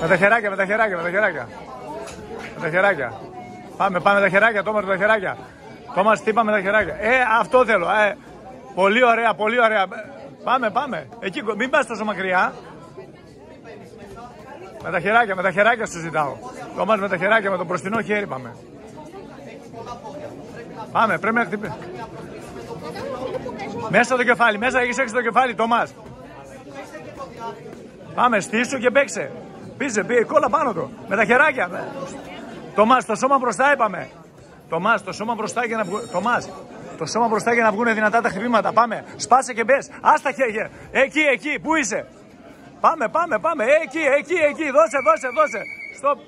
Με τα χεράκια, με τα χεράκια, με τα χεράκια. Με τα χεράκια. Πάμε, πάμε τα χεράκια, Τόμας, με τα χεράκια. Τόμας, τύπα με τα χεράκια. Ε, αυτό θέλω. Ε, πολύ ωραία, πολύ ωραία. Πάμε, πάμε. Εκεί, μην πας τόσο μακριά. Με τα χεράκια, με τα χεράκια σου ζητάω. Τόμας, με τα χεράκια, με το μπροστινό χέρι πάμε. Πάμε, πρέπει να χτυπήσει. Μέσα το κεφάλι, μέσα έχεις έξω το κεφάλι, Τόμας. Πάμε, στήσου και παίξε. Πίσε, πήγε, κόλλα πάνω του. Με τα χεράκια. Τομάς, το σώμα μπροστά είπαμε. Τομάς, το σώμα μπροστά για να βγουν. Τομάς, το σώμα μπροστά για να βγουν δυνατά τα χτυπήματα. Πάμε, σπάσε και μπες. Άστα χέρια. Εκεί, εκεί, πού είσαι; Πάμε, πάμε, πάμε. Εκεί, εκεί, εκεί. Δώσε, δώσε, δώσε. Στοπ.